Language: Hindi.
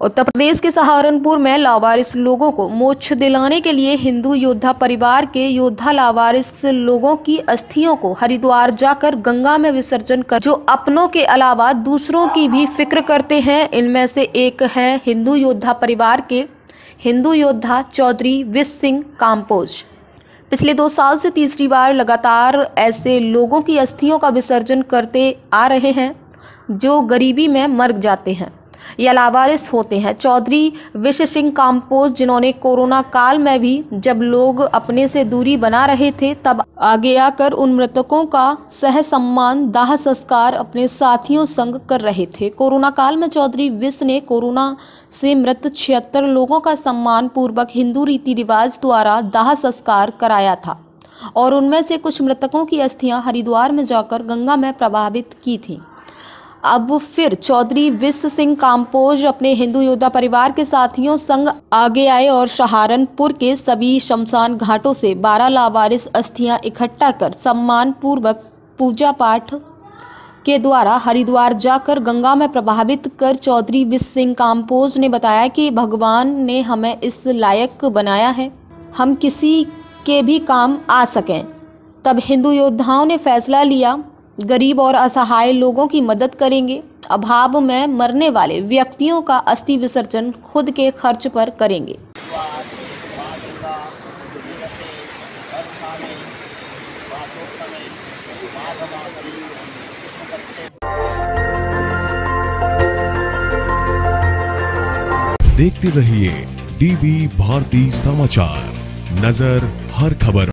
उत्तर प्रदेश के सहारनपुर में लावारिस लोगों को मोक्ष दिलाने के लिए हिंदू योद्धा परिवार के योद्धा लावारिस लोगों की अस्थियों को हरिद्वार जाकर गंगा में विसर्जन कर, जो अपनों के अलावा दूसरों की भी फ़िक्र करते हैं। इनमें से एक है हिंदू योद्धा परिवार के हिंदू योद्धा चौधरी विश सिंह काम्पोज पिछले दो साल से तीसरी बार लगातार ऐसे लोगों की अस्थियों का विसर्जन करते आ रहे हैं, जो गरीबी में मर जाते हैं। या लावारिस होते हैं। चौधरी विश्व सिंह काम्पोज, जिन्होंने कोरोना काल में भी जब लोग अपने से दूरी बना रहे थे, तब आगे आकर उन मृतकों का सह सम्मान दाह संस्कार अपने साथियों संग कर रहे थे। कोरोना काल में चौधरी विश्व ने कोरोना से मृत छिहत्तर लोगों का सम्मान पूर्वक हिंदू रीति रिवाज द्वारा दाह संस्कार कराया था और उनमें से कुछ मृतकों की अस्थियाँ हरिद्वार में जाकर गंगा में प्रभावित की थीं। अब फिर चौधरी विश्व सिंह काम्पोज अपने हिंदू योद्धा परिवार के साथियों संग आगे आए और सहारनपुर के सभी शमशान घाटों से बारह लावारिस अस्थियाँ इकट्ठा कर सम्मान पूर्वक पूजा पाठ के द्वारा हरिद्वार जाकर गंगा में प्रभावित कर चौधरी विश्व सिंह काम्पोज ने बताया कि भगवान ने हमें इस लायक बनाया है। हम किसी के भी काम आ सकें। तब हिंदू योद्धाओं ने फैसला लिया गरीब और असहाय लोगों की मदद करेंगे। अभाव में मरने वाले व्यक्तियों का अस्थि विसर्जन खुद के खर्च पर करेंगे। देखते रहिए डीबी भारती समाचार। नज़र हर खबर।